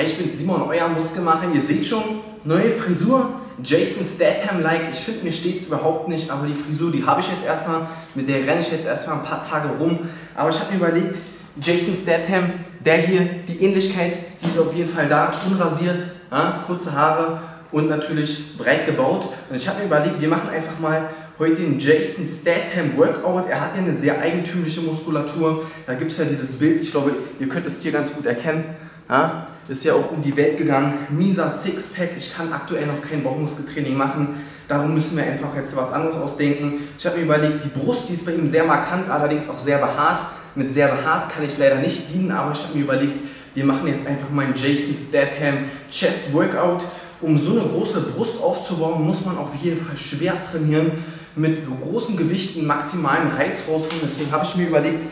Hi, ich bin Simon, euer Muskelmacher. Ihr seht schon, neue Frisur. Jason Statham-like. Ich finde, mir steht es überhaupt nicht, aber die Frisur, die habe ich jetzt erstmal. Mit der renne ich jetzt erstmal ein paar Tage rum. Aber ich habe mir überlegt, Jason Statham, der hier, die Ähnlichkeit, die ist auf jeden Fall da. Unrasiert, ja, kurze Haare und natürlich breit gebaut. Und ich habe mir überlegt, wir machen einfach mal heute den Jason Statham Workout. Er hat ja eine sehr eigentümliche Muskulatur. Da gibt es ja dieses Bild, ich glaube, ihr könnt es hier ganz gut erkennen. Ja, ist ja auch um die Welt gegangen. Mieser Sixpack. Ich kann aktuell noch kein Bauchmuskeltraining machen. Darum müssen wir einfach jetzt was anderes ausdenken. Ich habe mir überlegt, die Brust, die ist bei ihm sehr markant, allerdings auch sehr behaart. Mit sehr behaart kann ich leider nicht dienen, aber ich habe mir überlegt, wir machen jetzt einfach mal einen Jason Statham Chest Workout. Um so eine große Brust aufzubauen, muss man auf jeden Fall schwer trainieren, mit großen Gewichten maximalen Reiz rausholen. Deswegen habe ich mir überlegt,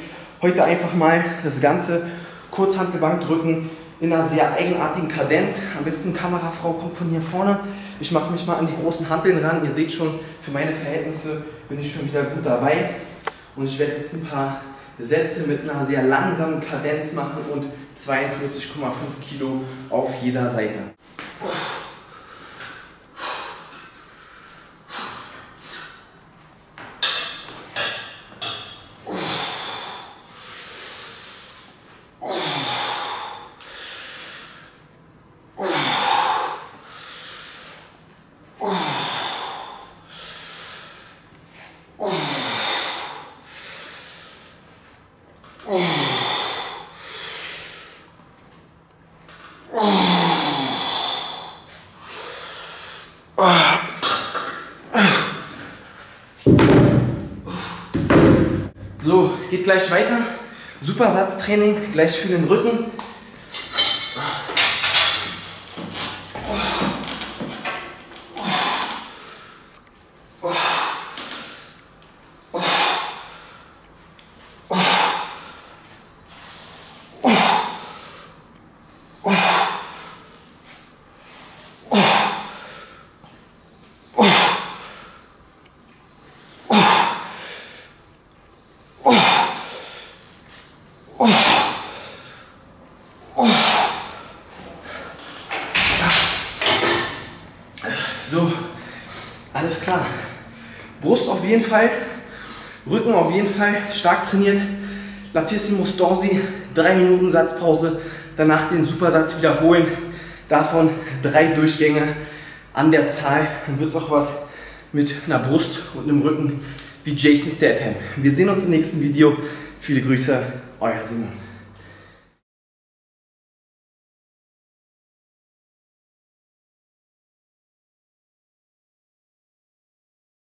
heute einfach mal das Ganze Kurzhantelbank drücken in einer sehr eigenartigen Kadenz. Am besten Kamerafrau kommt von hier vorne. Ich mache mich mal an die großen Hanteln ran. Ihr seht schon, für meine Verhältnisse bin ich schon wieder gut dabei. Und ich werde jetzt ein paar Sätze mit einer sehr langsamen Kadenz machen und 42,5 Kilo auf jeder Seite. So, geht gleich weiter. Supersatztraining, gleich für den Rücken. So, alles klar. Brust auf jeden Fall, Rücken auf jeden Fall stark trainiert. Latissimus dorsi, 3 Minuten Satzpause, danach den Supersatz wiederholen. Davon drei Durchgänge an der Zahl. Dann wird es auch was mit einer Brust und einem Rücken wie Jason Statham. Wir sehen uns im nächsten Video. Viele Grüße, euer Simon.